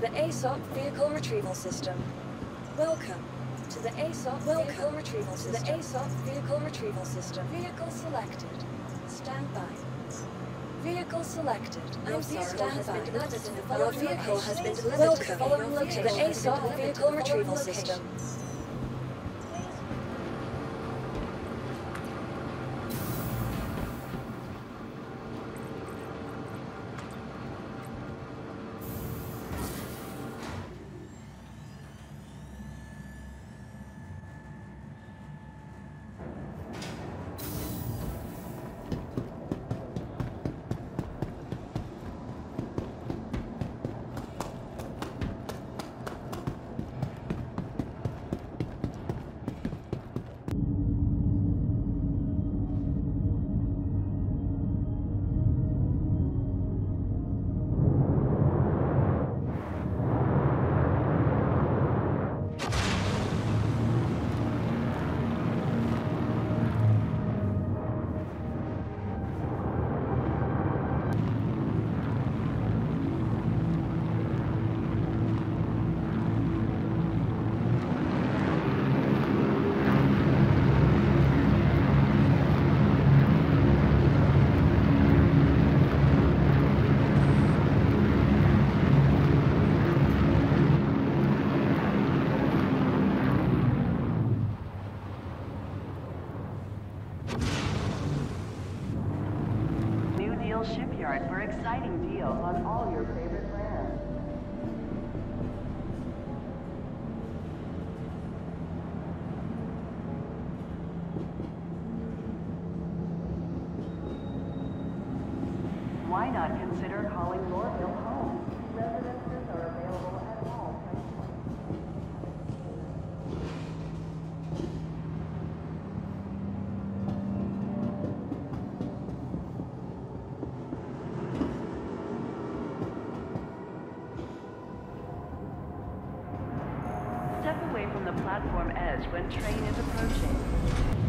the ASOP Vehicle Retrieval System. Welcome to the ASOP Vehicle Retrieval System. To the ASOP Vehicle Retrieval System. Vehicle selected. Stand by. Vehicle selected. Your vehicle has been delivered to the Your vehicle has been delivered Welcome to the following. To the ASOP Vehicle Retrieval System. On all your favorite brands. Why not consider calling Lorville home? The platform edge when train is approaching.